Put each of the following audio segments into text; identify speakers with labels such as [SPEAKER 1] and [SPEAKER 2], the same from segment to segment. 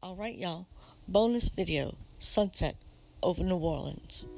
[SPEAKER 1] All right, y'all. Bonus video Sunset over New Orleans.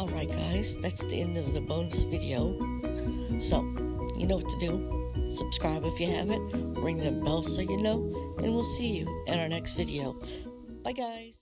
[SPEAKER 1] Alright, guys, that's the end of the bonus video. So, you know what to do. Subscribe if you haven't, ring the bell so you know, and we'll see you in our next video. Bye, guys.